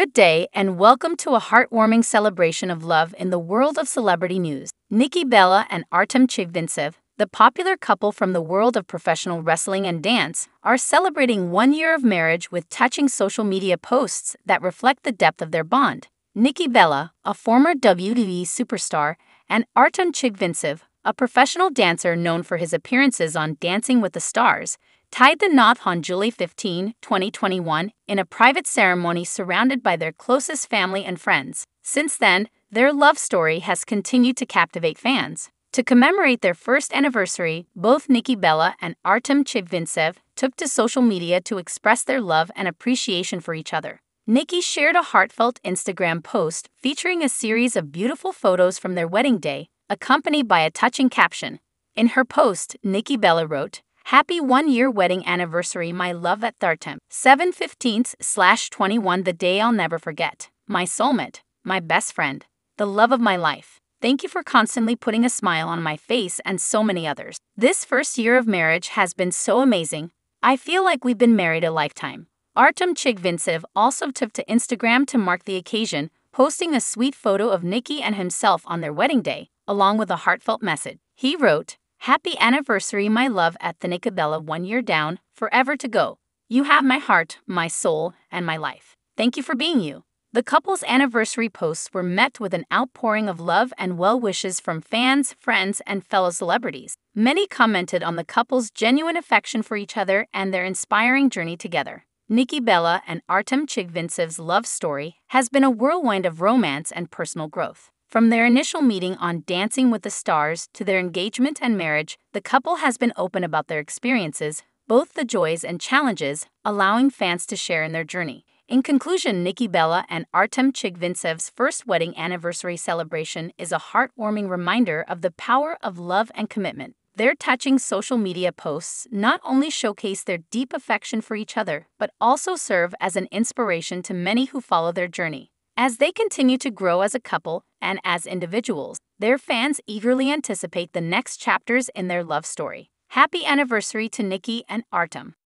Good day, and welcome to a heartwarming celebration of love in the world of celebrity news. Nikki Bella and Artem Chigvintsev, the popular couple from the world of professional wrestling and dance, are celebrating one year of marriage with touching social media posts that reflect the depth of their bond. Nikki Bella, a former WWE superstar, and Artem Chigvintsev, a professional dancer known for his appearances on Dancing with the Stars, tied the knot on July 15, 2021, in a private ceremony surrounded by their closest family and friends. Since then, their love story has continued to captivate fans. To commemorate their first anniversary, both Nikki Bella and Artem Chigvintsev took to social media to express their love and appreciation for each other. Nikki shared a heartfelt Instagram post featuring a series of beautiful photos from their wedding day, accompanied by a touching caption. In her post, Nikki Bella wrote, Happy one year wedding anniversary, my love at Thartem. 715 slash 21, the day I'll never forget. My soulmate, my best friend, the love of my life. Thank you for constantly putting a smile on my face and so many others. This first year of marriage has been so amazing. I feel like we've been married a lifetime. Artem Chigvintsev also took to Instagram to mark the occasion, posting a sweet photo of Nikki and himself on their wedding day, along with a heartfelt message. He wrote, Happy anniversary, my love at the Nikki Bella one year down, forever to go. You have my heart, my soul, and my life. Thank you for being you. The couple's anniversary posts were met with an outpouring of love and well wishes from fans, friends, and fellow celebrities. Many commented on the couple's genuine affection for each other and their inspiring journey together. Nikki Bella and Artem Chigvintsev's love story has been a whirlwind of romance and personal growth. From their initial meeting on Dancing with the Stars to their engagement and marriage, the couple has been open about their experiences, both the joys and challenges, allowing fans to share in their journey. In conclusion, Nikki Bella and Artem Chigvintsev's first wedding anniversary celebration is a heartwarming reminder of the power of love and commitment. Their touching social media posts not only showcase their deep affection for each other, but also serve as an inspiration to many who follow their journey. As they continue to grow as a couple and as individuals, their fans eagerly anticipate the next chapters in their love story. Happy anniversary to Nikki and Artem.